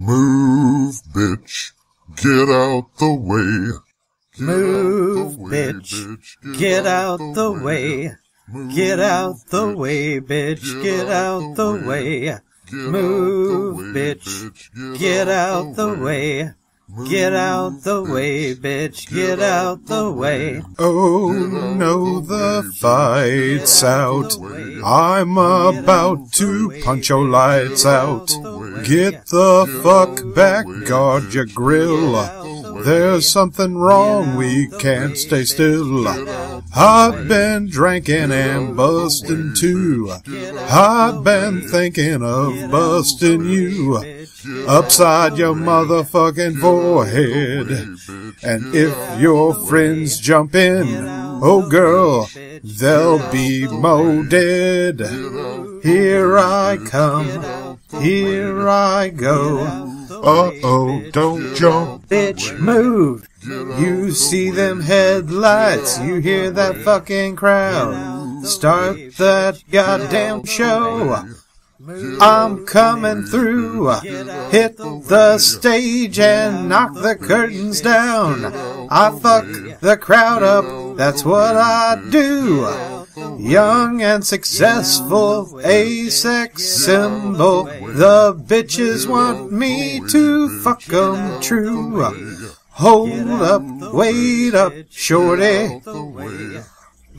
Move, bitch. Get out the way. Get Move, the way, bitch. Get out the way. Get out the way, bitch. Get out the way. Move, bitch. Get out the way. Get out the way, bitch. Get out the way. Oh no, the fight's out. I'm about to punch your lights out. Get the fuck back, guard your grill. There's something wrong, we can't stay still. I've been drinking and busting too. I've been thinking of busting you upside your motherfucking forehead. And if your friends jump in, oh girl, they'll be mo dead. Here I come, here I go. Uh oh, don't jump. Bitch, move. You see them headlights, you hear that fucking crowd. Start that goddamn show. I'm coming through. Hit the stage and knock the curtains down. I fuck the crowd up, that's what I do. Young and successful, a sex symbol. The bitches want me to fuck 'em true. Hold up, wait up, shorty.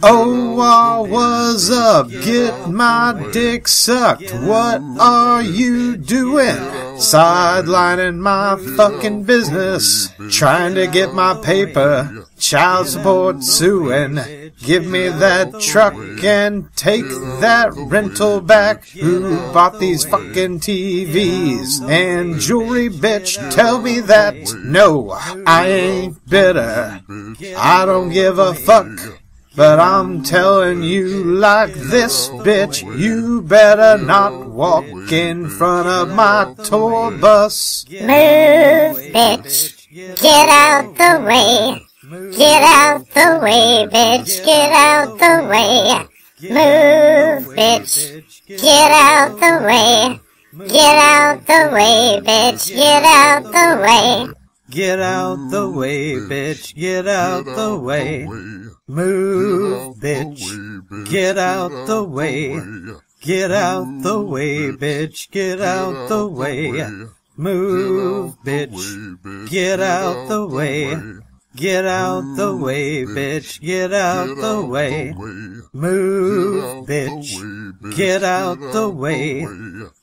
Oh, uh, what's up? Get my dick sucked. What are you doing? Sidelining my fucking business. Trying to get my paper. Child support suing. Give me that truck and take that rental back. Who bought these fucking TVs? And jewelry, bitch, tell me that. No, I ain't bitter. I don't give a fuck. But I'm telling you like this, bitch, you better not walk in front of my tour bus. Move, bitch. Get out the way. Get out the way, bitch. Get out the way. Move, bitch. Get out the way. Get out the way, bitch. Get out the way. Get out the way, bitch, get out the way. Move, bitch, get out the way. Get out the way, bitch, get out the way. Move, bitch, get out the way. Get out the way, bitch, get out the way. Move, bitch, get out the way.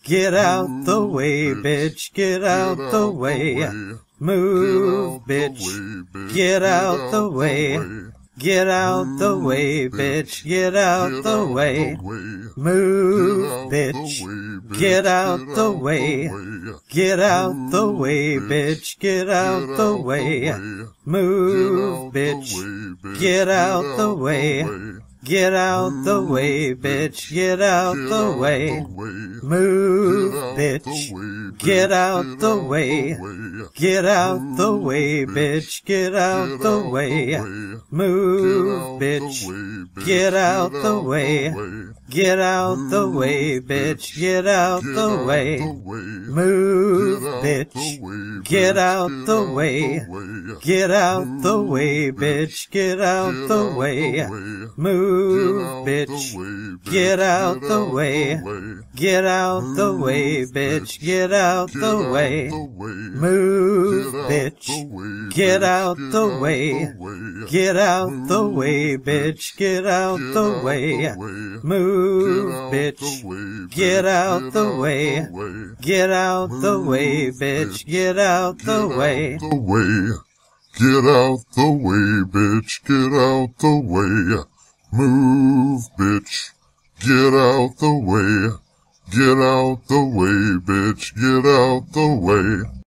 Get out the way, bitch, get out the way. Move, bitch, get out the way. Get out the way, bitch, get out the way. Move, bitch, get out the way. Get out the way, bitch, get out the way. Move, bitch, get out the way. Get out the way, bitch, get out the way. Move, bitch, get out the way. Get out the way, bitch, get out the way. Move, bitch, get out the way. Get out the way, bitch, get out the way. Move, bitch, get out the way. Get out the way, bitch, get out the way. Move, bitch, get out the way. Get out the way, bitch, get out the way. Move, bitch, get out the way. Get out the way, bitch, get out the way. Move, bitch, get out the way. Get out the way, bitch, get out the way. Get out the way, bitch. Get out the way. Move, bitch. Get out the way. Get out the way, bitch. Get out the way.